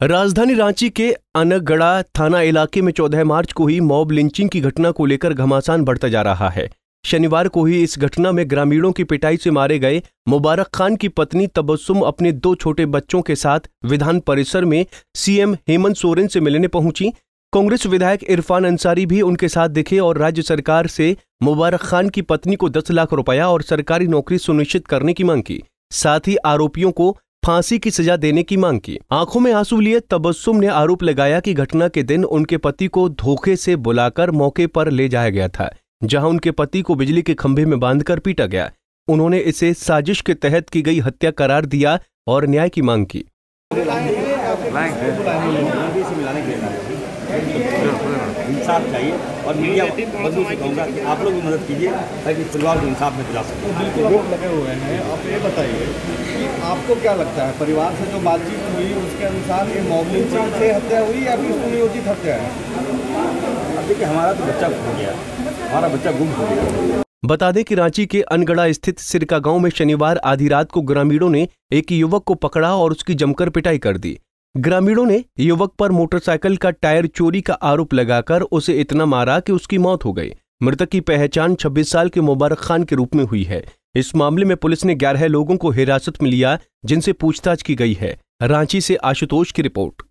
राजधानी रांची के अनगड़ा थाना इलाके में 14 मार्च को ही मॉब लिंचिंग की घटना को लेकर घमासान बढ़ता जा रहा है। शनिवार को ही इस घटना में ग्रामीणों की पिटाई से मारे गए मुबारक खान की पत्नी तबस्सुम अपने दो छोटे बच्चों के साथ विधान परिसर में सीएम हेमंत सोरेन से मिलने पहुँची। कांग्रेस विधायक इरफान अंसारी भी उनके साथ दिखे और राज्य सरकार से मुबारक खान की पत्नी को 10 लाख रुपया और सरकारी नौकरी सुनिश्चित करने की मांग की। साथ ही आरोपियों को फांसी की सजा देने की मांग की। आँखों में आँसू लिए तबस्सुम ने आरोप लगाया कि घटना के दिन उनके पति को धोखे से बुलाकर मौके पर ले जाया गया था जहाँ उनके पति को बिजली के खंभे में बांधकर पीटा गया। उन्होंने इसे साजिश के तहत की गई हत्या करार दिया और न्याय की मांग की। इंसाफ चाहिए और मीडिया बंधु से कहूँगा कि आप लोग भी मदद कीजिए ताकि परिवार को इंसाफ में दिला सकें। बिल्कुल लगे हुए हैं। आप ये बताइए आपको क्या लगता है? परिवार से जो बातचीत हुई उसके अनुसार ये मॉबलिंग से हत्या हुई या फिर सुनियोजित हत्या है? अब देखिए हमारा तो बच्चा खो गया। हमारा बच्चा गुम हो गया। बता दें कि रांची के अनगढ़ा स्थित सिरका गाँव में शनिवार आधी रात को ग्रामीणों ने एक युवक को पकड़ा और उसकी जमकर पिटाई कर दी। ग्रामीणों ने युवक पर मोटरसाइकिल का टायर चोरी का आरोप लगाकर उसे इतना मारा कि उसकी मौत हो गई। मृतक की पहचान 26 साल के मुबारक खान के रूप में हुई है। इस मामले में पुलिस ने 11 लोगों को हिरासत में लिया, जिनसे पूछताछ की गई है। रांची से आशुतोष की रिपोर्ट।